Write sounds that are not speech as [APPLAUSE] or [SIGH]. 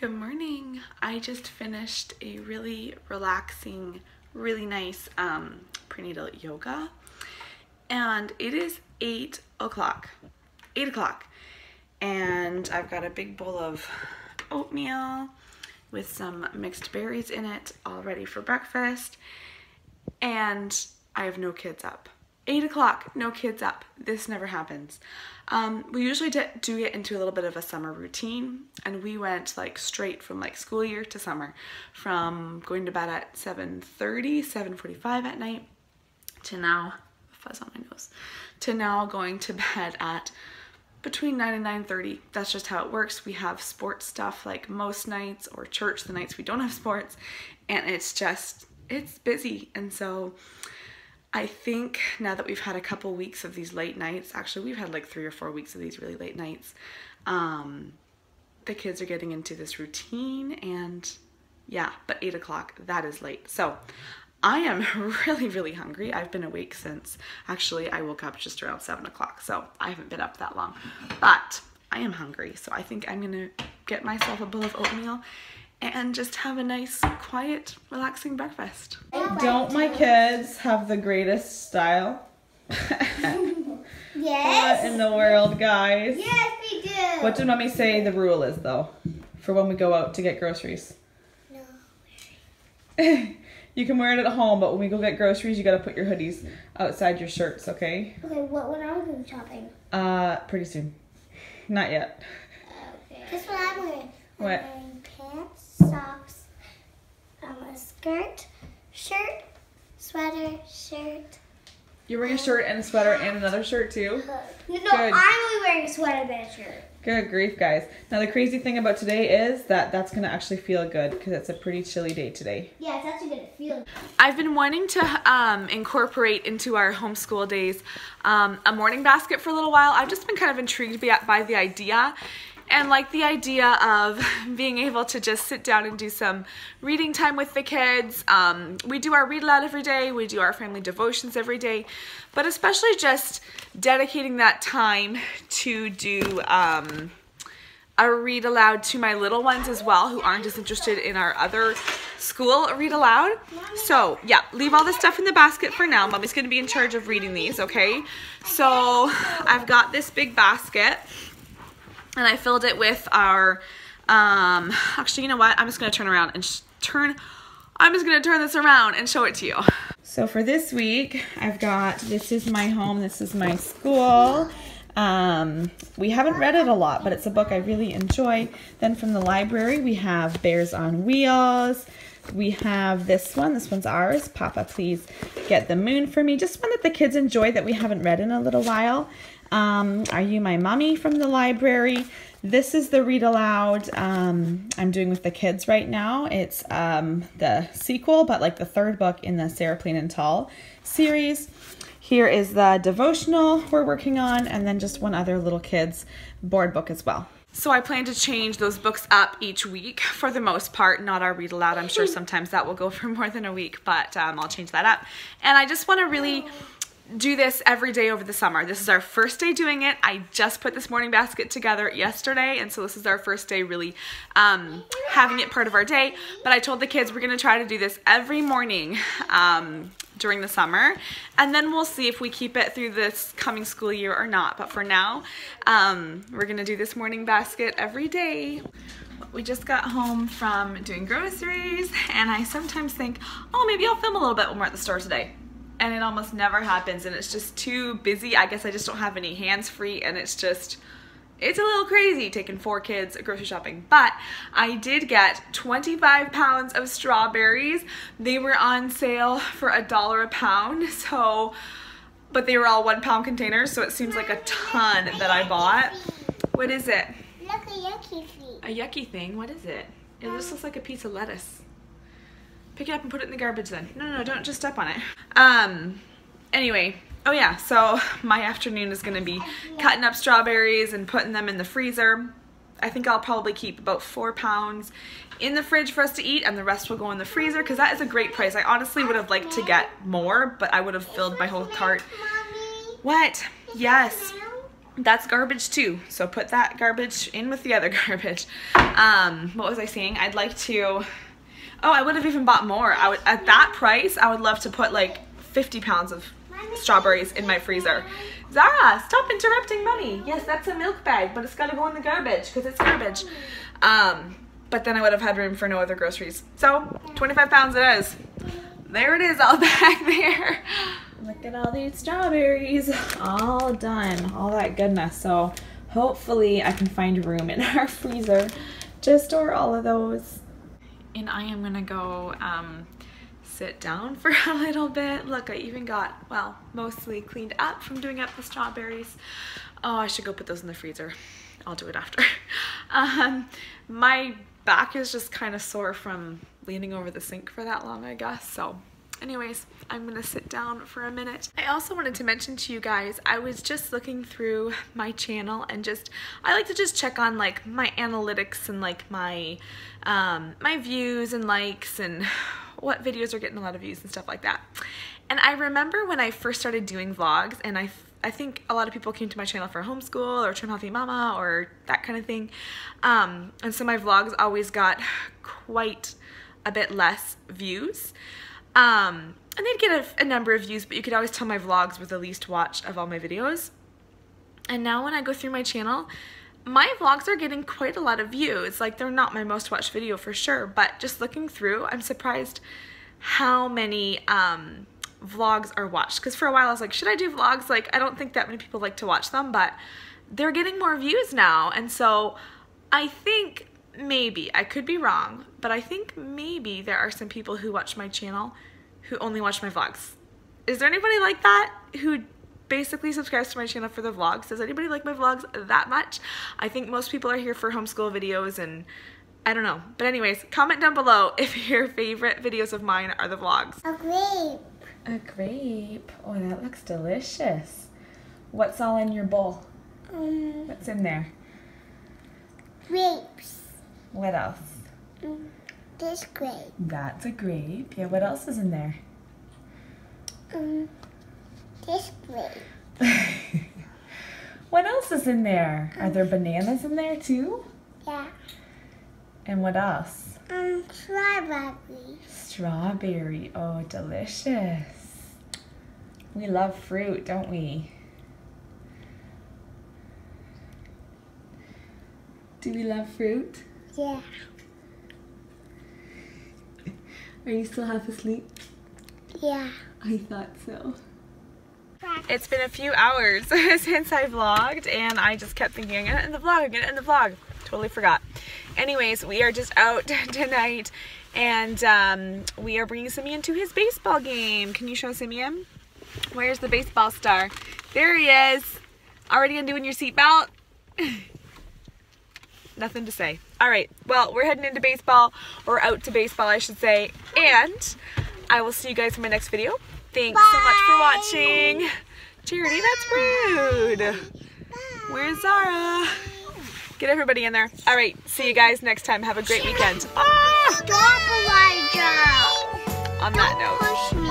Good morning. I just finished a really relaxing, really nice um, prenatal yoga and it is 8 o'clock. 8 o'clock. And I've got a big bowl of oatmeal with some mixed berries in it all ready for breakfast and I have no kids up. 8 o'clock, no kids up. This never happens. Um, we usually do get into a little bit of a summer routine and we went like straight from like school year to summer from going to bed at 7.30, 7.45 at night to now, fuzz on my nose, to now going to [LAUGHS] bed at between 9 and 9.30. That's just how it works. We have sports stuff like most nights or church the nights we don't have sports and it's just, it's busy. And so I think now that we've had a couple weeks of these late nights, actually we've had like three or four weeks of these really late nights, um, the kids are getting into this routine and yeah, but eight o'clock, that is late. So I am [LAUGHS] really, really hungry. I've been awake since, actually I woke up just around seven o'clock, so I haven't been up that long, but I am hungry. So I think I'm gonna get myself a bowl of oatmeal and just have a nice, quiet, relaxing breakfast. Don't my kids have the greatest style? [LAUGHS] Yes. What in the world, guys? Yes, we do. What did mommy say the rule is, though, for when we go out to get groceries? No. [LAUGHS] you can wear it at home, but when we go get groceries, you gotta put your hoodies outside your shirts, okay? Okay, what when are we going shopping? Uh, pretty soon. Not yet. Okay. Guess what I'm wearing? What? I'm wearing pants, socks, um, a skirt, shirt, sweater, shirt. You're wearing a shirt and a sweater and another shirt too? No, Good. I'm only wearing a sweater than a shirt. Good grief, guys. Now, the crazy thing about today is that that's gonna actually feel good because it's a pretty chilly day today. Yeah, it's actually gonna feel. good. I've been wanting to um, incorporate into our homeschool days um, a morning basket for a little while. I've just been kind of intrigued by, by the idea and like the idea of [LAUGHS] being able to just sit down and do some reading time with the kids. Um, we do our read aloud every day, we do our family devotions every day, but especially just dedicating that time to do um, a read aloud to my little ones as well who aren't as interested in our other school read aloud. So yeah, leave all this stuff in the basket for now. Mommy's gonna be in charge of reading these, okay? So I've got this big basket and I filled it with our, um, actually, you know what? I'm just gonna turn around and turn, I'm just gonna turn this around and show it to you. So for this week, I've got This Is My Home, This Is My School. Um, we haven't read it a lot, but it's a book I really enjoy. Then from the library, we have Bears on Wheels. We have this one. This one's ours. Papa, please get the moon for me. Just one that the kids enjoy that we haven't read in a little while. Um, Are You My Mommy from the library. This is the read aloud um, I'm doing with the kids right now. It's um, the sequel, but like the third book in the Sarah Plain and Tall series. Here is the devotional we're working on, and then just one other little kids board book as well. So I plan to change those books up each week for the most part, not our read aloud. I'm sure sometimes that will go for more than a week, but um, I'll change that up. And I just want to really do this every day over the summer. This is our first day doing it. I just put this morning basket together yesterday, and so this is our first day really um, having it part of our day. But I told the kids we're gonna try to do this every morning um, during the summer, and then we'll see if we keep it through this coming school year or not. But for now, um, we're gonna do this morning basket every day. We just got home from doing groceries, and I sometimes think, oh, maybe I'll film a little bit when we're at the store today and it almost never happens and it's just too busy. I guess I just don't have any hands free and it's just it's a little crazy taking four kids grocery shopping, but I did get 25 pounds of strawberries. They were on sale for a dollar a pound, [LAUGHS] so, but they were all one pound containers, so it seems like a ton that I bought. What is it? Look a yucky feet. A yucky thing? What is it? It just looks like a piece of lettuce. Pick it up and put it in the garbage then. No, no, no, don't just step on it. Um, anyway, oh yeah, so my afternoon is gonna be cutting up strawberries and putting them in the freezer. I think I'll probably keep about four pounds in the fridge for us to eat and the rest will go in the freezer because that is a great price. I honestly would have liked to get more, but I would have filled my whole cart. What? Yes. that's garbage too. So put that garbage in with the other [LAUGHS] garbage. Um, what was I saying? I'd like to, oh, I would have even bought more. I would, at that price, I would love to put like 50 pounds of strawberries in my freezer. Zara, stop interrupting mommy. Yes, that's a milk bag, but it's gotta go in the garbage because it's garbage. Um, but then I would have had room for no other groceries. So 25 pounds it is. There it is all [LAUGHS] back there. Look at all these strawberries. All done. All that goodness. So hopefully I can find room in our [LAUGHS] freezer to store all of those. And I am gonna go um, sit down [LAUGHS] for a little bit. Look, I even got, well, mostly cleaned up from doing up the strawberries. Oh, I should go put those in the freezer. I'll do it after. [LAUGHS] um, my back is just kind of sore from leaning over the sink for that long, I guess. So anyways, I'm gonna sit down for a minute. I also wanted to mention to you guys, I was just looking through my channel and just, I like to just check on like my analytics and like my, um, my views and likes and [SIGHS] what videos are getting a lot of views and stuff like that. And I remember when I first started doing vlogs and I I think a lot of people came to my channel for homeschool or Trim Healthy Mama or that kind of thing. Um, and so my vlogs always got [SIGHS] quite a bit less views. Um, and they'd get a, a, number of views, but you could always tell my vlogs were the least watched of all my videos. And now when I go through my channel, my vlogs are getting quite a lot of views. Like they're not my most watched video for sure, but just looking through, I'm surprised how many um, vlogs are watched. Because for a while I was like, should I do vlogs? Like I don't think that many people like to watch them, but they're getting more views now. And so I think maybe, I could be wrong, but I think maybe there are some people who watch my channel who only watch my vlogs. Is there anybody like that who basically subscribes to my channel for the vlogs? Does anybody like my vlogs that much? I think most people are here for homeschool videos and I don't know. But anyways, comment down below [LAUGHS] if your favorite videos of mine are the vlogs. A grape. A grape. Oh, that looks delicious. What's all in your bowl? Um, What's in there? grapes. What else? This grape. That's a grape. Yeah, what else is in there? Um, this grape. [LAUGHS] what else is in there? Are there bananas in there too? Yeah. And what else? Um, strawberry. Strawberry. Oh, delicious. We love fruit, don't we? Do we love fruit? Yeah. Are you still half asleep? Yeah. I thought so. It's been a few hours [LAUGHS] since I vlogged and I just kept thinking I'm gonna end the vlog, I'm gonna end the vlog. Totally forgot. Anyways, we are just out [LAUGHS] tonight and um, we are bringing Simeon to his baseball game. Can you show Simeon? Where's the baseball star? There he is. Already undoing your seatbelt? [LAUGHS] nothing to say. All right, well, we're heading into baseball, or out to baseball, I should say, and I will see you guys in my next video. Thanks Bye. so much for watching. Charity, that's rude. Bye. Where's Zara? Get everybody in there. All right, see you guys next time. Have a great weekend. Stop, Elijah. On that Don't note.